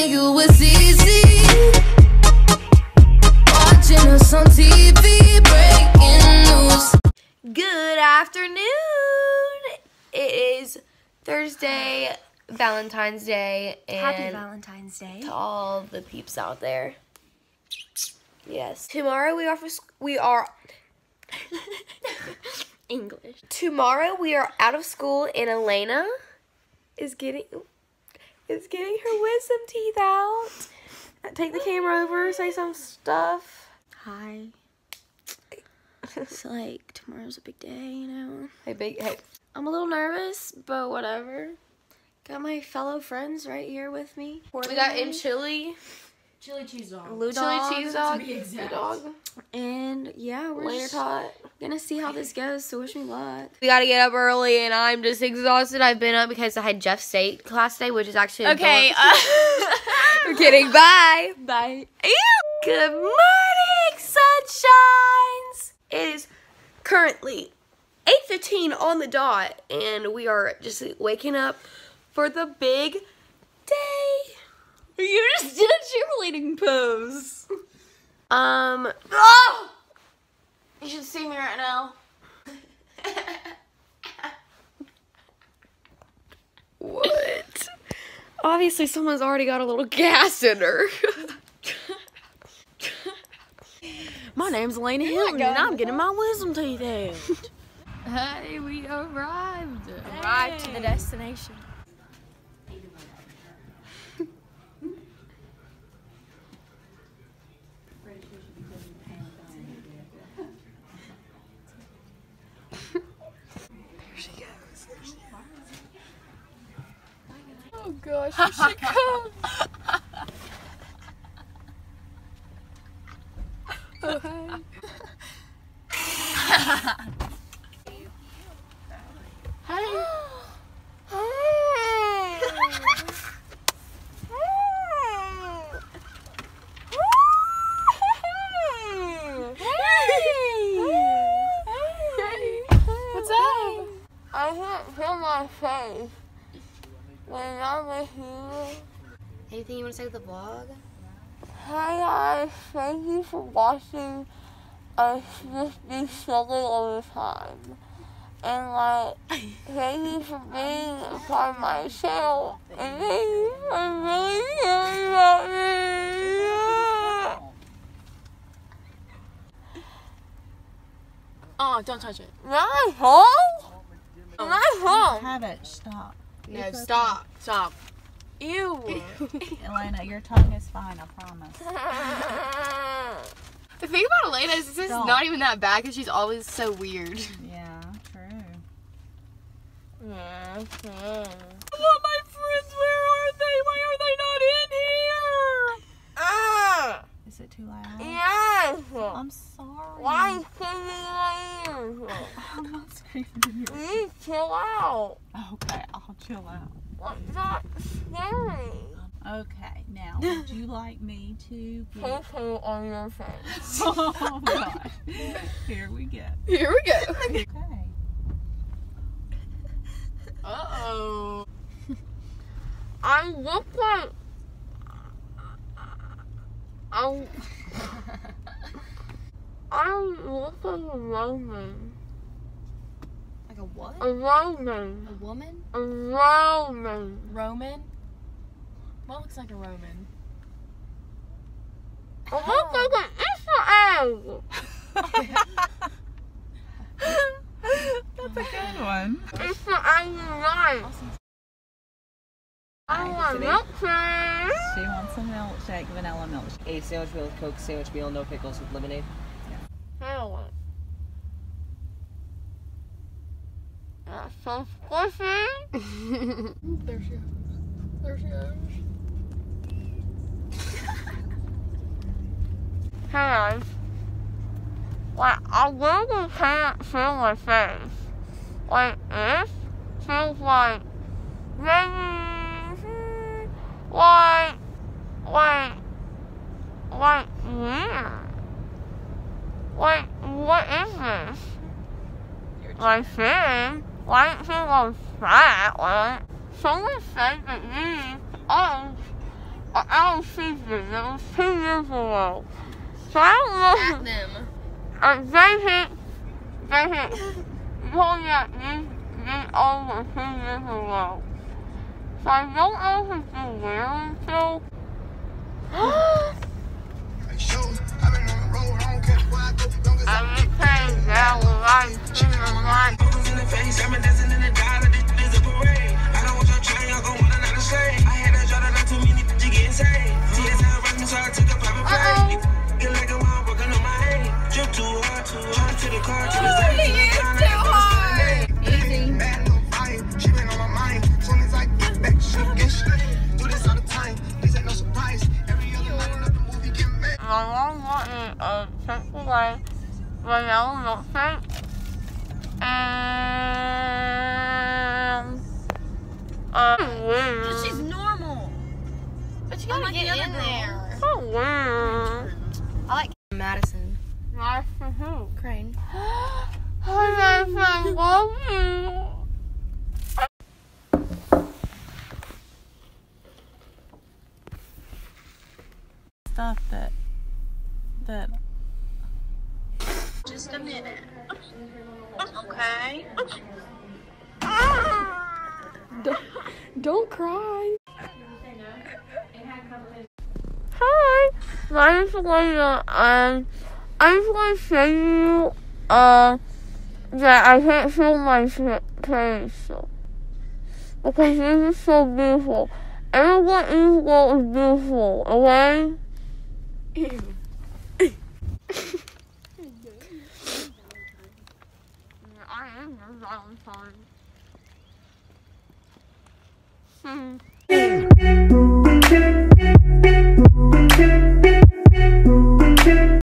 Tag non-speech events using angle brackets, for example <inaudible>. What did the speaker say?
think it was easy. Watching us on TV, breaking news. Good afternoon. It is Thursday, Valentine's Day, and Happy Valentine's Day. to all the peeps out there. Yes. Tomorrow we are for we are <laughs> English. tomorrow we are out of school and Elaina is getting is getting her wisdom teeth out. Take the camera over, say some stuff. Hi. It's like tomorrow's a big day, you know. Hey big hey I'm a little nervous, but whatever. Got my fellow friends right here with me. we got in chili, Chili cheese dog. Lou chili dog, cheese dog, be exact. dog, and yeah, we're Elaina just tot. Gonna see how this goes. So wish me luck. We gotta get up early, and I'm just exhausted. I've been up because I had Jeff State class today, which is actually Okay. dorm- <laughs> I'm kidding. Bye. Bye. Good morning, sunshines. It is currently 8:15 on the dot, and we are just waking up for the big day. You just did a cheerleading pose. Um, Oh! You should see me right now. what? Obviously, someone's already got a little gas in her. My name's Elaina oh Hilton, and I'm getting my wisdom teeth out. Hey, we arrived. Arrived to the destination. Oh gosh, here she <laughs> comes. oh hi. What's up? I can't feel my face when I'm with you. Anything you want to say to the vlog? Hi guys, thank you for watching us just be silly all the time. And like, <laughs> thank you for being a part of my channel. And thank you for really caring about me. Oh, don't touch it. Not home? Oh. Not home. Have it. Stop. No, stop. Stop. Ew. <laughs> <laughs> Elaina, your tongue is fine, I promise. the thing about Elaina is this is not even that bad because she's always so weird. Yeah, true. Yeah, Oh, my friends, where are they? Why are they not in here? Ah, Is it too loud? Yes. I'm sorry. Why are you screaming in my ears? I'm not screaming in your You chill out. Okay, I'll chill out. What's not scary? Okay, now, <laughs> would you like me to Poo get... poo on your face. <laughs> Oh, God. Here we go. Here we go. Okay. Uh-oh. I look like. I. I look like a Roman. Like a what? A Roman. A woman? A Roman. Roman? What looks like a Roman? I look like an Easter egg. That's a good one. Easter egg life. I want milkshake. She wants a milkshake, vanilla milkshake. A sandwich meal with Coke, sandwich meal, no pickles with lemonade. Hell. That's so squishy. <laughs> there she goes. There she goes. Hands. Like, I really can't feel my face. Like, this feels like maybe, like, like, like, weird. Like, what is this? My fin? Why it feel fat? Like, someone said that these are I, I don't. It was two years ago. So I don't know. At them. Uh, they hit, they hit, told me that these, these over two years ago. So I don't know if it's been wearing still. My mom wanted a Chick-fil-A vanilla milkshake. And, uh, weird. She's normal. But you gotta Unlike get the in other there. So weird. I like Madison. Nice to who? Crane. <gasps> Hi, guys, I love you. Stuff that that Just a minute. Okay. don't cry. Hi, my name's Elaina, and I just want to say you, uh, that I can't feel my fa- face. Because this is so beautiful. Everyone in this world is beautiful, okay? I am your Valentine. Hmm.